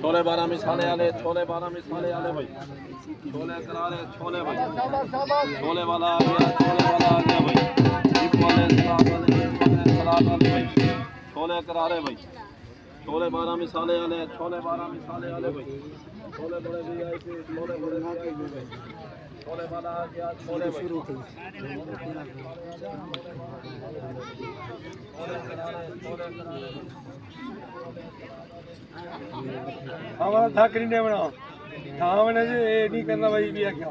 छोले बारह मिसाले वाले छोले बारह मिसाले वाले भाई। छोले करारे छोले भाई। छोले वाला आ गया, छोले वाला आ गया भाई। सलाद वाले भाई। छोले करारे भाई। छोले बारह मिसाले वाले छोले बारह मिसाले वाले भाई। छोले बड़े भी आए थे छोले बड़े भी आए थे भाई छोले वाला आ गया छोले छोले करारे हमारा थाकरी ने बनाओ थाम ने जी ये नहीं करना भाई भी क्या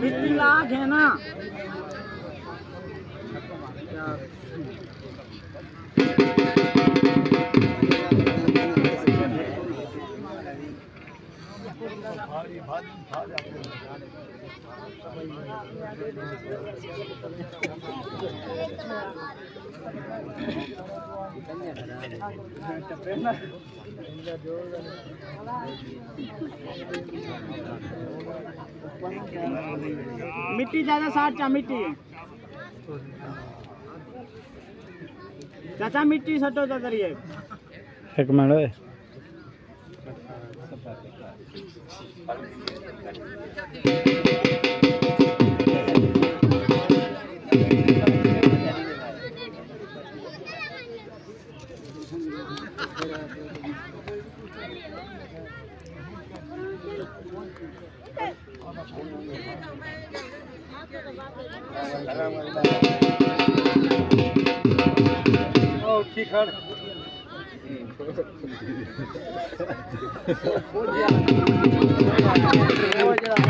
मिट्टी लाख है ना। मिट्टी ज़्यादा साठ चा मिट्टी। चाचा मिट्टी सटो चा करिए एक। मिनट ओए। ओ की खड़ हो गया